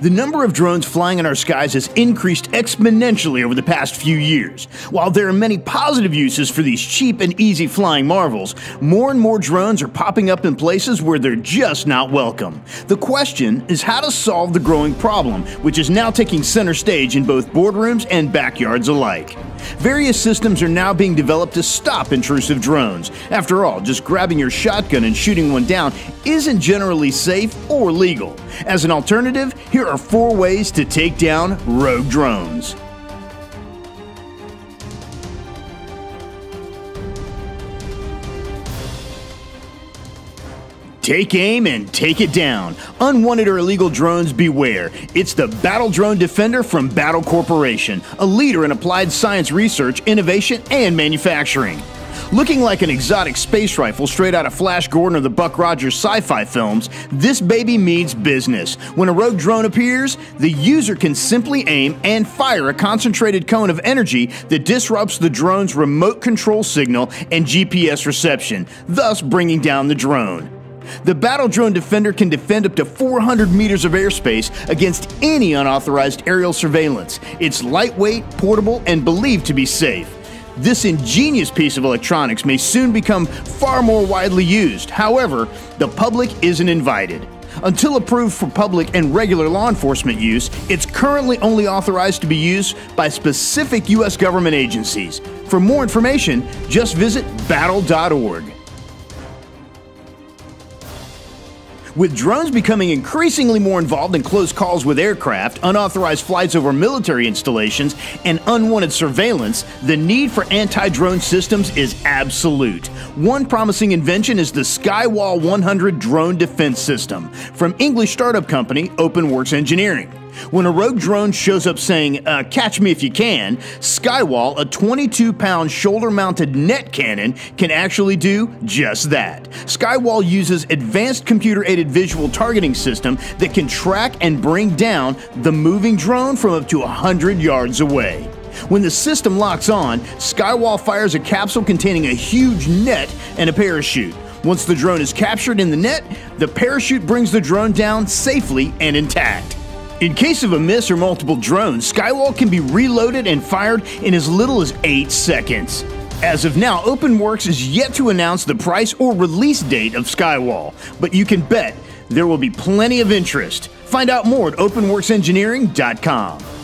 The number of drones flying in our skies has increased exponentially over the past few years. While there are many positive uses for these cheap and easy flying marvels, more and more drones are popping up in places where they're just not welcome. The question is how to solve the growing problem, which is now taking center stage in both boardrooms and backyards alike. Various systems are now being developed to stop intrusive drones. After all, just grabbing your shotgun and shooting one down isn't generally safe or legal. As an alternative, here are four ways to take down rogue drones. Take aim and take it down. Unwanted or illegal drones beware. It's the Battelle Drone Defender from Battelle Corporation, a leader in applied science research, innovation, and manufacturing. Looking like an exotic space rifle straight out of Flash Gordon or the Buck Rogers sci fi films, this baby means business. When a rogue drone appears, the user can simply aim and fire a concentrated cone of energy that disrupts the drone's remote control signal and GPS reception, thus bringing down the drone. The Battelle Drone Defender can defend up to 400 meters of airspace against any unauthorized aerial surveillance. It's lightweight, portable, and believed to be safe. This ingenious piece of electronics may soon become far more widely used. However, the public isn't invited. Until approved for public and regular law enforcement use, it's currently only authorized to be used by specific U.S. government agencies. For more information, just visit battelle.org. With drones becoming increasingly more involved in close calls with aircraft, unauthorized flights over military installations, and unwanted surveillance, the need for anti drone systems is absolute. One promising invention is the Skywall 100 drone defense system from English startup company OpenWorks Engineering. When a rogue drone shows up saying, uh, Catch me if you can, Skywall, a 22 pound shoulder mounted net cannon, can actually do just that. Skywall uses advanced computer aided visual targeting system that can track and bring down the moving drone from up to 100 yards away. When the system locks on, Skywall fires a capsule containing a huge net and a parachute. Once the drone is captured in the net, the parachute brings the drone down safely and intact. In case of a miss or multiple drones, Skywall can be reloaded and fired in as little as 8 seconds. As of now, OpenWorks is yet to announce the price or release date of Skywall, but you can bet there will be plenty of interest. Find out more at openworksengineering.com.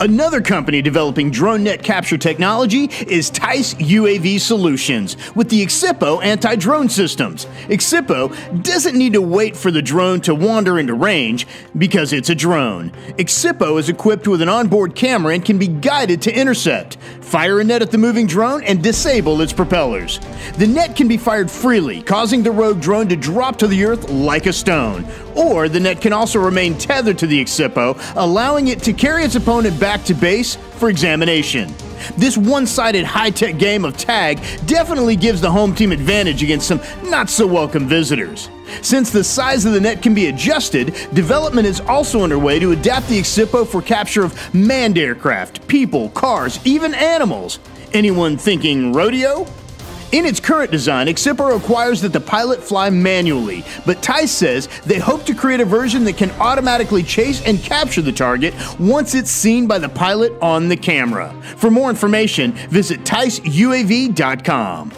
Another company developing drone net capture technology is Theiss UAV Solutions with the Excipio anti drone systems. Excipio doesn't need to wait for the drone to wander into range because it's a drone. Excipio is equipped with an onboard camera and can be guided to intercept, fire a net at the moving drone, and disable its propellers. The net can be fired freely, causing the rogue drone to drop to the earth like a stone. Or the net can also remain tethered to the Excipio, allowing it to carry its opponent back to base for examination. This one sided high tech game of tag definitely gives the home team advantage against some not so welcome visitors. Since the size of the net can be adjusted, development is also underway to adapt the Excipio for capture of manned aircraft, people, cars, even animals. Anyone thinking rodeo? In its current design, Excipio requires that the pilot fly manually, but Theiss says they hope to create a version that can automatically chase and capture the target once it's seen by the pilot on the camera. For more information, visit TheissUAV.com.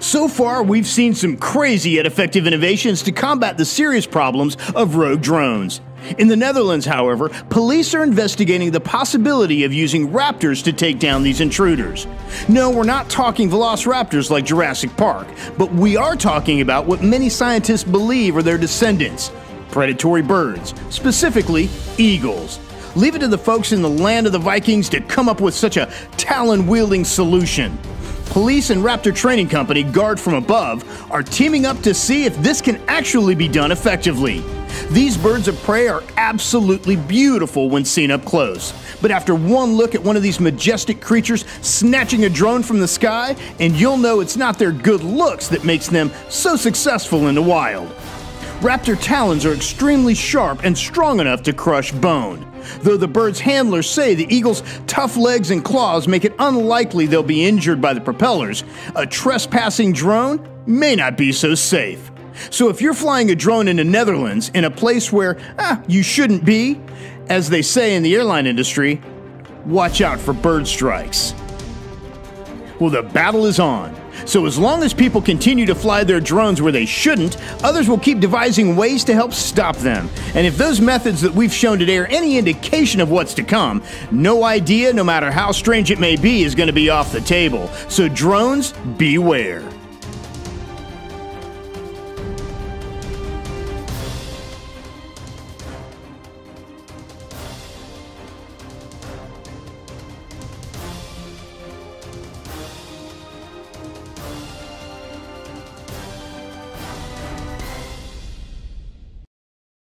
So far, we've seen some crazy yet effective innovations to combat the serious problems of rogue drones. In the Netherlands, however, police are investigating the possibility of using raptors to take down these intruders. No, we're not talking velociraptors like Jurassic Park, but we are talking about what many scientists believe are their descendants predatory birds, specifically eagles. Leave it to the folks in the land of the Vikings to come up with such a talon wielding solution. Police and Raptor Training Company, Guard from Above, are teaming up to see if this can actually be done effectively. These birds of prey are absolutely beautiful when seen up close. But after one look at one of these majestic creatures snatching a drone from the sky, and you'll know it's not their good looks that makes them so successful in the wild. Raptor talons are extremely sharp and strong enough to crush bone. Though the bird's handlers say the eagle's tough legs and claws make it unlikely they'll be injured by the propellers, a trespassing drone may not be so safe. So if you're flying a drone in the Netherlands in a place where ah, you shouldn't be, as they say in the airline industry, watch out for bird strikes. Well, the battle is on. So, as long as people continue to fly their drones where they shouldn't, others will keep devising ways to help stop them. And if those methods that we've shown today are any indication of what's to come, no idea, no matter how strange it may be, is going to be off the table. So, drones, beware.